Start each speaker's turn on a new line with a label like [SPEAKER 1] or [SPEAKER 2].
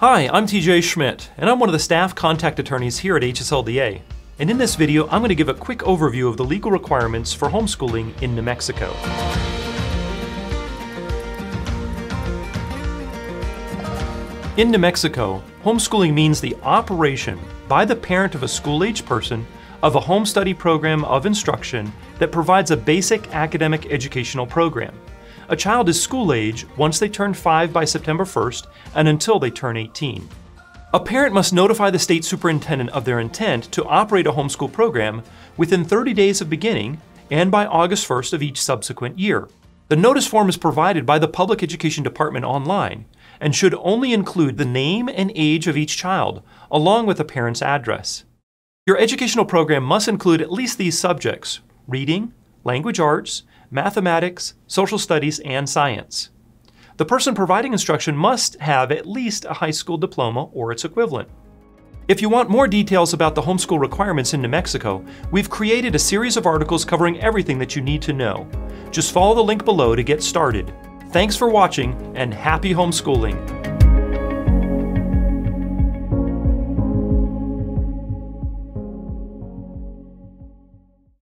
[SPEAKER 1] Hi, I'm TJ Schmidt, and I'm one of the staff contact attorneys here at HSLDA. And in this video, I'm going to give a quick overview of the legal requirements for homeschooling in New Mexico. In New Mexico, homeschooling means the operation by the parent of a school-age person of a home study program of instruction that provides a basic academic educational program. A child is school age once they turn 5 by September 1st and until they turn 18. A parent must notify the state superintendent of their intent to operate a homeschool program within 30 days of beginning and by August 1st of each subsequent year. The notice form is provided by the Public Education Department online and should only include the name and age of each child, along with the parent's address. Your educational program must include at least these subjects reading, language arts, mathematics, social studies, and science. The person providing instruction must have at least a high school diploma or its equivalent. If you want more details about the homeschool requirements in New Mexico, we've created a series of articles covering everything that you need to know. Just follow the link below to get started. Thanks for watching and happy homeschooling!